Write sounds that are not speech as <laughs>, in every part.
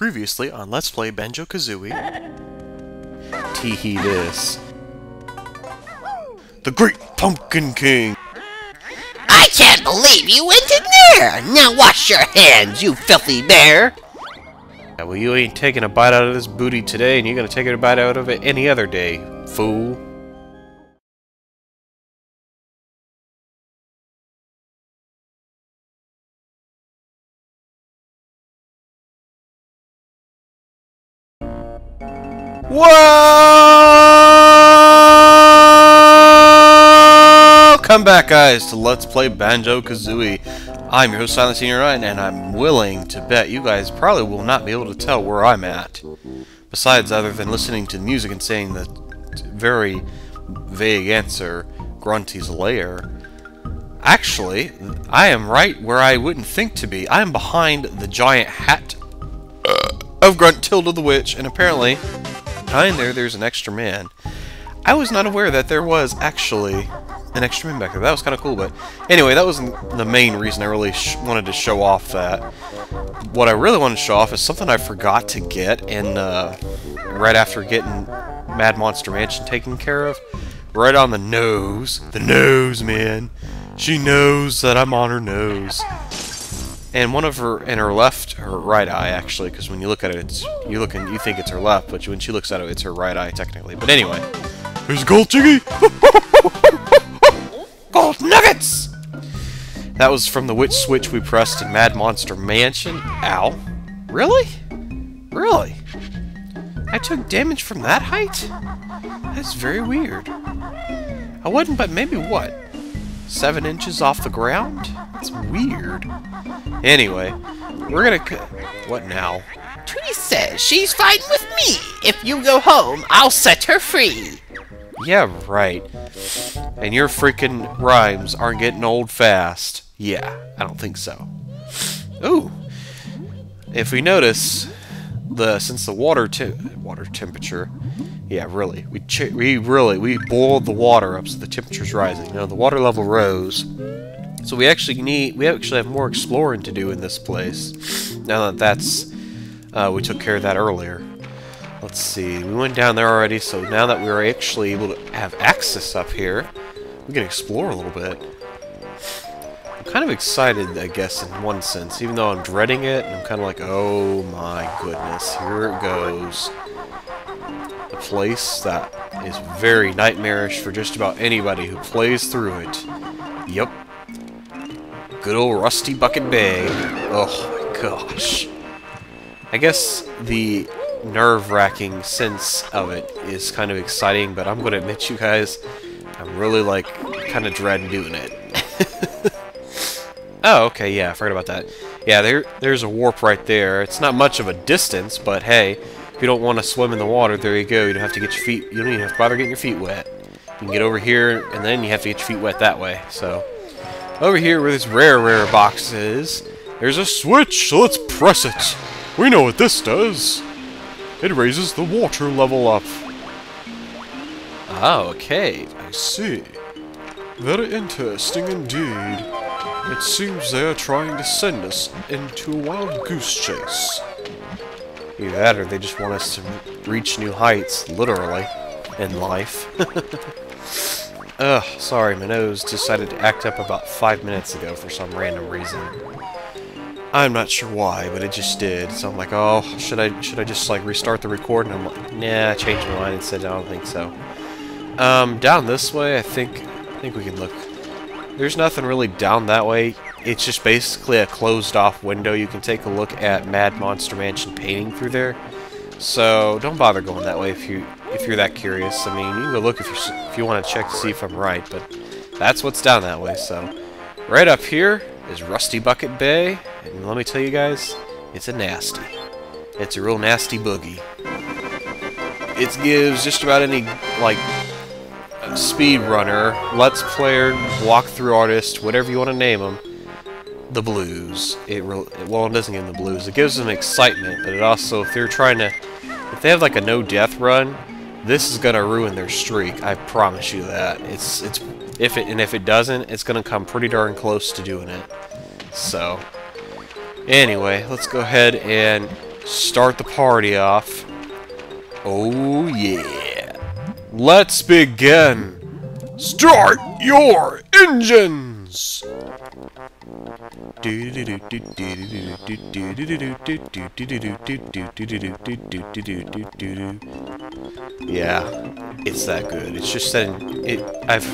Previously on Let's Play Banjo-Kazooie. Teehee this. The Great Pumpkin King! I can't believe you went in there! Now wash your hands, you filthy bear! Yeah, well, you ain't taking a bite out of this booty today, and you're gonna take a bite out of it any other day, fool. Welcome back, guys, to Let's Play Banjo-Kazooie. I'm your host, Silent Senior Ryan, and I'm willing to bet you guys probably will not be able to tell where I'm at. Besides, other than listening to the music and saying the very vague answer, Grunty's lair. Actually, I am right where I wouldn't think to be. I am behind the giant hat uh, of Gruntilda the Witch, and apparently, behind there, there's an extra man. I was not aware that there was actually an extra man back there. That was kind of cool, but anyway, that wasn't the main reason I really wanted to show off that. What I really wanted to show off is something I forgot to get, and uh, right after getting Mad Monster Mansion taken care of, right on the nose, the nose, man. She knows that I'm on her nose. And one of her, in her left, her right eye, actually, because when you look at it, it's, you look and you think it's her left, but when she looks at it, it's her right eye, technically. But anyway, there's Gold Jiggy! <laughs> Gold Nuggets! That was from the witch switch we pressed in Mad Monster Mansion. Ow. Really? Really? I took damage from that height? That's very weird. I wouldn't, but maybe what? Seven inches off the ground? That's weird. Anyway, we're gonna... What now? Tooty says she's fine with me. If you go home, I'll set her free. Yeah, right. And your freaking rhymes aren't getting old fast. Yeah, I don't think so. Ooh. If we notice, the since the water te water temperature, yeah, really, we we really we boiled the water up so the temperature's rising. You know, the water level rose, so we actually need we actually have more exploring to do in this place. Now that that's uh, we took care of that earlier. Let's see, we went down there already, so now that we're actually able to have access up here, we can explore a little bit. I'm kind of excited, I guess, in one sense, even though I'm dreading it, I'm kind of like, oh my goodness, here it goes. A place that is very nightmarish for just about anybody who plays through it. Yep. Good old Rusty Bucket Bay. Oh my gosh. I guess the nerve-wracking sense of it is kind of exciting, but I'm going to admit you guys, I'm really, like, kind of dreading doing it. <laughs> oh, okay, yeah, I forgot about that. Yeah, there, there's a warp right there. It's not much of a distance, but hey, if you don't want to swim in the water, there you go. You don't have to get your feet, you don't even have to bother getting your feet wet. You can get over here, and then you have to get your feet wet that way, so... Over here where this rare, rare box is, there's a switch, so let's press it. We know what this does. It raises the water level up. Ah, okay. I see. Very interesting indeed. It seems they are trying to send us into a wild goose chase. Either that or they just want us to reach new heights, literally, in life. <laughs> Ugh, sorry, my nose decided to act up about five minutes ago for some random reason. I'm not sure why, but it just did. So I'm like, oh, should I should I just like restart the recording? I'm like, nah, changed my mind and said I don't think so. Um, down this way, I think I think we can look. There's nothing really down that way. It's just basically a closed-off window. You can take a look at Mad Monster Mansion painting through there. So don't bother going that way if you if you're that curious. I mean, you can go look if you if you want to check to see if I'm right, but that's what's down that way. So right up here is Rusty Bucket Bay, and let me tell you guys, it's a nasty. It's a real nasty boogie. It gives just about any like speedrunner, let's player, walkthrough artist, whatever you want to name them, the blues. It well, it doesn't give them the blues. It gives them excitement, but it also, if they're trying to, if they have like a no death run, this is gonna ruin their streak. I promise you that. It's it's if it and if it doesn't, it's gonna come pretty darn close to doing it. So, anyway, let's go ahead and start the party off. Oh yeah. Let's begin. Start your engines. Yeah, it's that good. It's just that it I've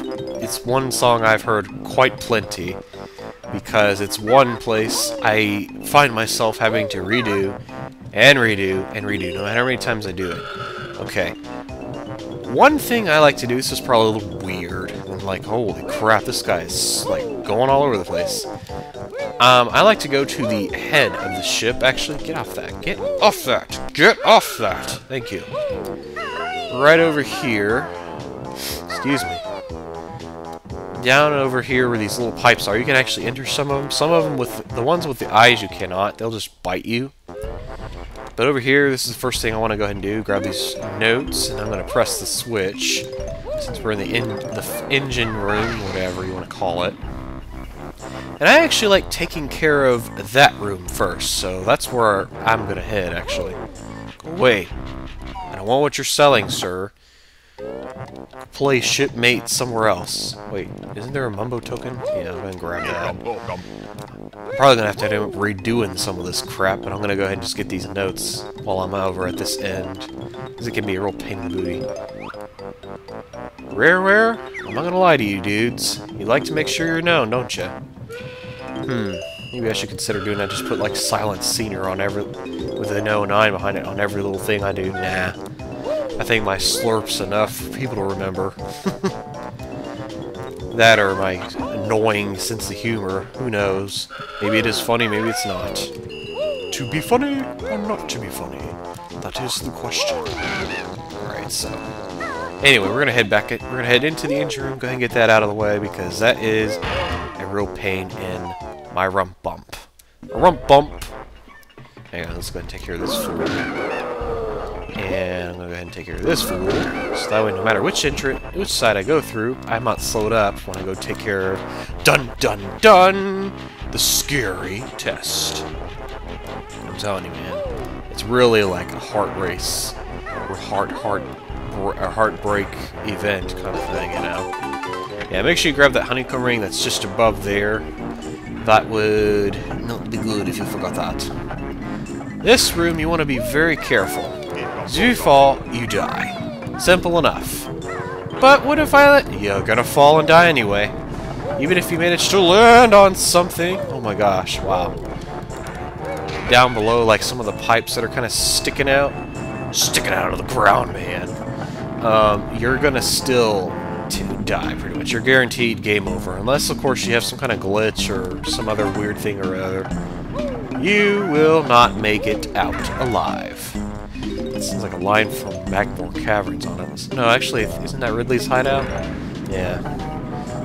it's one song I've heard quite plenty because it's one place I find myself having to redo and redo and redo no matter how many times I do it. Okay. One thing I like to do, this is probably a little weird, and like, holy crap, this guy is like going all over the place. Um, I like to go to the head of the ship. Actually, get off that. Get off that. Get off that. Thank you. Right over here. Excuse me. Down over here where these little pipes are, you can actually enter some of them. Some of them with the ones with the eyes you cannot. They'll just bite you. But over here, this is the first thing I want to go ahead and do. Grab these notes, and I'm going to press the switch. Since we're in the, in, the engine room, whatever you want to call it. And I actually like taking care of that room first, so that's where I'm going to head, actually. Away. Want what you're selling, sir. Play shipmate somewhere else. Wait, isn't there a Mumbo token? Yeah, I'm gonna grab that. I'm probably gonna have to end up redoing some of this crap, but I'm gonna go ahead and just get these notes while I'm over at this end. Because it can be a real pain in the booty. Rareware? I'm not gonna lie to you, dudes. You like to make sure you're known, don't you? Hmm. Maybe I should consider doing that. Just put like silent senior on every, with a no 9 behind it on every little thing I do. Nah. I think my slurp's enough for people to remember. that or my annoying sense of humor. Who knows? Maybe it is funny, maybe it's not. To be funny or not to be funny? That is the question. Alright, so... Anyway, we're gonna head back. At, we're gonna head into the engine room. Go ahead and get that out of the way because that is a real pain in my rump bump. A rump bump. Hang on, let's go and take care of this fool. And I'm gonna go ahead and take care of this fool. So that way, no matter which entrance, which side I go through, I'm not slowed up when I go take care of dun dun dun the scary test. I'm telling you, man, it's really like a heart race or heart heart a heartbreak event kind of thing, you know. Yeah, make sure you grab that honeycomb ring that's just above there. That would not be good if you forgot that. This room, you want to be very careful. If you fall, you die. Simple enough. But what if I let... You're gonna fall and die anyway. Even if you manage to land on something. Oh my gosh, wow. Down below, like some of the pipes that are kind of sticking out. Sticking out of the ground, man. Um, you're gonna still die, pretty much. You're guaranteed game over. Unless, of course, you have some kind of glitch or some other weird thing or other. You will not make it out alive. That sounds like a line from Magmoor Caverns on it. No, actually, isn't that Ridley's hideout? Yeah.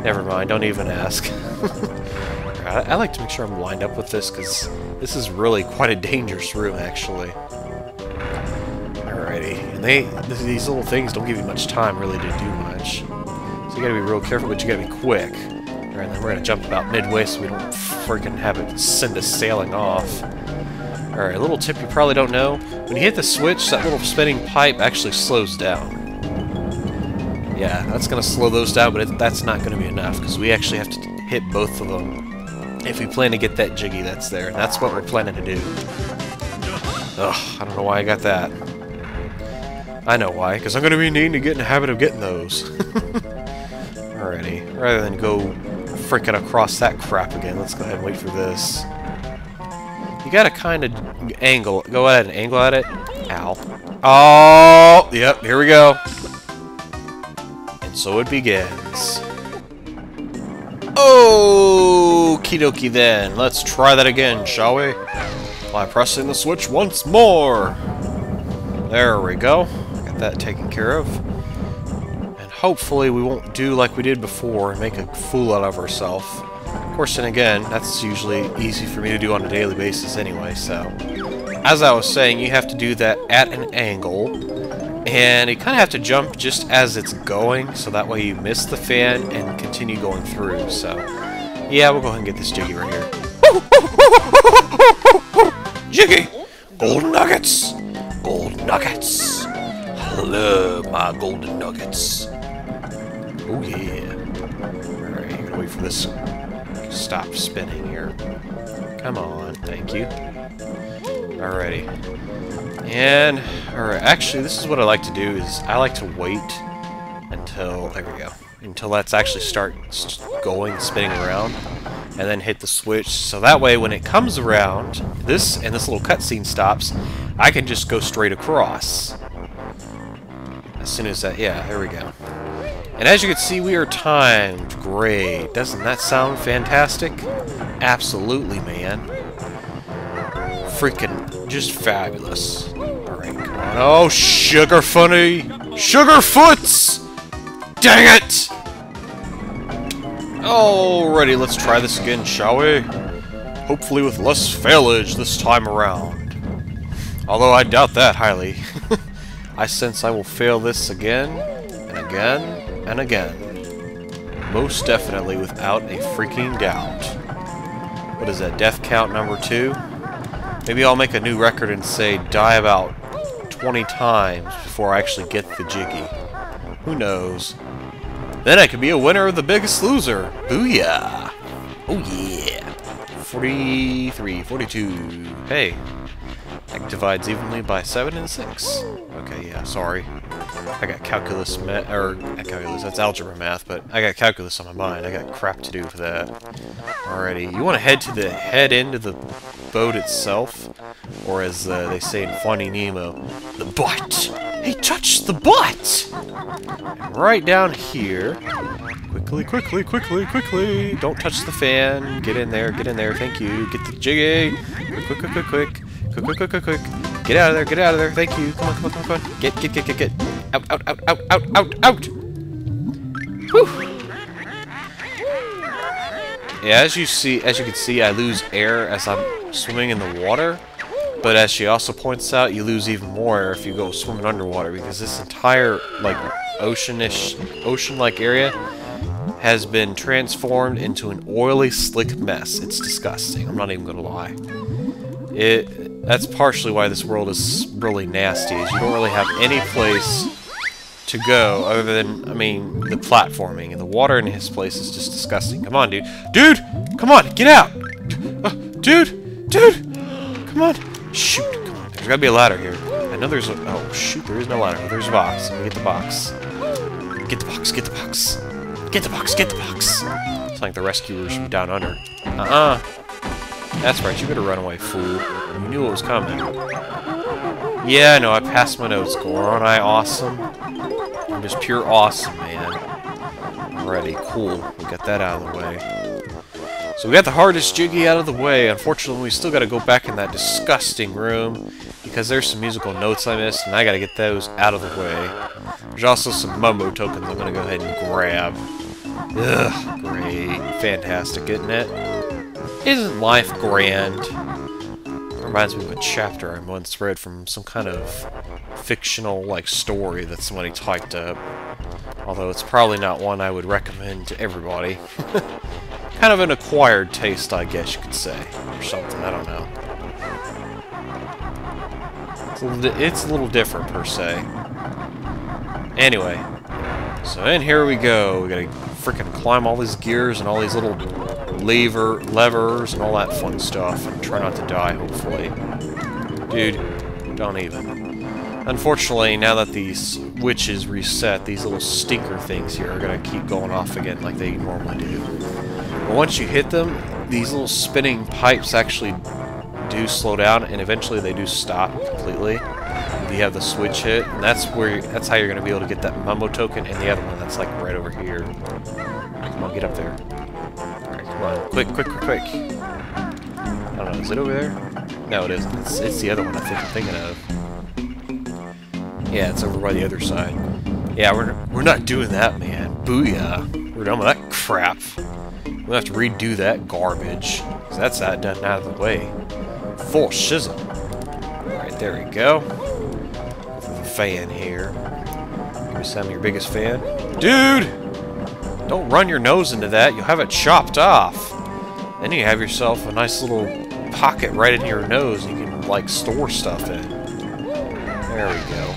Never mind, don't even ask. <laughs> I, I like to make sure I'm lined up with this, because this is really quite a dangerous room, actually. Alrighty. And they, these little things don't give you much time, really, to do much. So you gotta be real careful, but you gotta be quick. Alright, then we're gonna jump about midway so we don't freaking have it send us sailing off. Alright, a little tip you probably don't know. When you hit the switch, that little spinning pipe actually slows down. Yeah, that's gonna slow those down, but it, that's not gonna be enough, because we actually have to hit both of them if we plan to get that jiggy that's there. And that's what we're planning to do. Ugh, I don't know why I got that. I know why, because I'm going to be needing to get in the habit of getting those. <laughs> Alrighty, rather than go freaking across that crap again, let's go ahead and wait for this. You gotta kind of angle, go ahead and angle at it. Ow. Oh, yep, here we go. And so it begins. Oh, okie dokie then, let's try that again, shall we? By pressing the switch once more. There we go Got that taken care of. And hopefully we won't do like we did before and make a fool out of ourselves. Course, then again, that's usually easy for me to do on a daily basis anyway, so... As I was saying, you have to do that at an angle, and you kind of have to jump just as it's going, so that way you miss the fan and continue going through, so... Yeah, we'll go ahead and get this Jiggy right here. <laughs> Jiggy! Golden nuggets. Gold nuggets. I love my golden nuggets. Oh yeah. Alright, gonna wait for this stop spinning here. Come on, thank you. Alrighty. And, alright, actually this is what I like to do is I like to wait until, there we go, until that's actually start going, spinning around, and then hit the switch, so that way when it comes around, this and this little cutscene stops, I can just go straight across. As soon as that, yeah, there we go. And as you can see, we are timed. Great. Doesn't that sound fantastic? Absolutely, man. Freaking just fabulous. Alright, come on. Oh, Sugar Funny! Sugar Foots! Dang it! Alrighty, let's try this again, shall we? Hopefully with less failage this time around. Although I doubt that highly. <laughs> I sense I will fail this again, and again, and again. Most definitely without a freaking doubt. What is that, death count number two? Maybe I'll make a new record and say die about 20 times before I actually get the jiggy. Who knows? Then I could be a winner of the biggest loser. Booyah! Oh yeah! 43, 42. Hey, that divides evenly by 7 and 6. Okay, yeah, sorry. I got calculus, math, or not calculus, that's algebra math, but I got calculus on my mind. I got crap to do for that. Alrighty, you want to head to the head end of the boat itself, or as uh, they say in Finding Nemo, the butt. He touched the butt! And right down here, quickly, quickly, quickly, quickly, don't touch the fan, get in there, get in there, thank you, get the jiggy, quick, quick, quick, quick, quick. Quick, quick, quick, quick, quick. Get out of there, get out of there. Thank you. Come on, come on, come on, come on. Get, get, get, get, get. Out, out, out, out, out, out, out. Whew. Yeah, as you see, as you can see, I lose air as I'm swimming in the water. But as she also points out, you lose even more air if you go swimming underwater because this entire, like, oceanish, ocean-like area has been transformed into an oily, slick mess. It's disgusting. I'm not even gonna lie. It that's partially why this world is really nasty, is you don't really have any place to go other than, I mean, the platforming. And the water in his place is just disgusting. Come on, dude. Dude! Come on, get out! Uh, dude! Dude! Come on! Shoot, come on. There's gotta be a ladder here. I know there's a... Oh, shoot, there is no ladder. There's a box. Let me get the box. Get the box, get the box. Get the box, get the box! It's like the rescuers from down under. Uh-uh. That's right, you better run away, fool. You knew it was coming. Yeah, I know, I passed my notes, score. Aren't I awesome? I'm just pure awesome, man. Alrighty, cool. We got that out of the way. So we got the hardest jiggy out of the way. Unfortunately, we still got to go back in that disgusting room because there's some musical notes I missed, and I got to get those out of the way. There's also some Mumbo tokens I'm to go ahead and grab. Ugh, great. Fantastic, isn't it? Isn't life grand? Reminds me of a chapter I once read from some kind of fictional, like, story that somebody typed up. Although it's probably not one I would recommend to everybody. <laughs> kind of an acquired taste, I guess you could say. Or something, I don't know. It's a little, different, per se. Anyway. So in here we go. We gotta freaking climb all these gears and all these little lever, levers, and all that fun stuff, and try not to die, hopefully. Dude, don't even. Unfortunately, now that these witches reset, these little stinker things here are going to keep going off again like they normally do. But once you hit them, these little spinning pipes actually do slow down, and eventually they do stop completely. If You have the switch hit, and that's where that's how you're going to be able to get that Mumbo token and the other one that's like right over here. Come on, get up there. Quick, quick, quick, quick. I don't know, is it over there? No, it isn't. It's, it's the other one I think I'm thinking of. Yeah, it's over by the other side. Yeah, we're, we're not doing that, man. Booyah. We're done with that crap. We'll have to redo that garbage. Cause that's that done out of the way. Full shizzle. Alright, there we go. Fan here. Give me some of your biggest fan. Dude! Don't run your nose into that, you'll have it chopped off. Then you have yourself a nice little pocket right in your nose you can, like, store stuff in. There we go.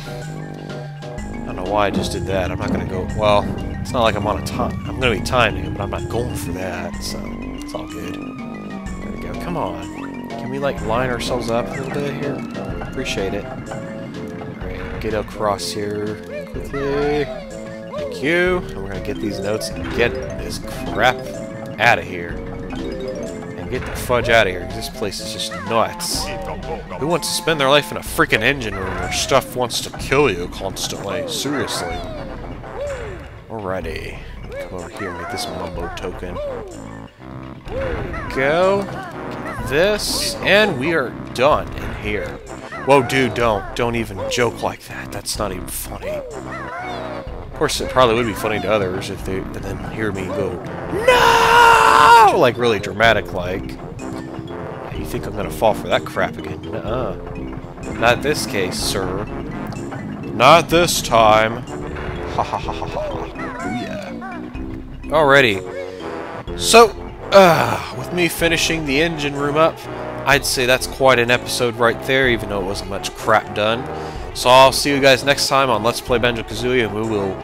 I don't know why I just did that. I'm not gonna go. Well, it's not like I'm on a time. I'm gonna be timing it, but I'm not going for that, so it's all good. There we go. Come on. Can we like line ourselves up a little bit here? Appreciate it. Alright, get across here quickly. And we're gonna get these notes and get this crap out of here. And get the fudge out of here, this place is just nuts. Who wants to spend their life in a freaking engine room where stuff wants to kill you constantly? Seriously. Alrighty. Come over here and get this mumbo token. Go. This. And we are done in here. Whoa, dude, don't. Don't even joke like that. That's not even funny. Of course, it probably would be funny to others if they and then hear me go, No! Like really dramatic, like. You think I'm gonna fall for that crap again? Nuh-uh. Not this case, sir. Not this time. Ha ha ha ha ha. Booyah. Alrighty. So, uh, with me finishing the engine room up, I'd say that's quite an episode right there, even though it wasn't much crap done. So I'll see you guys next time on Let's Play Banjo-Kazooie, and we will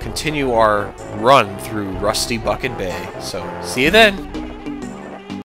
continue our run through Rusty Bucket Bay. So, see you then!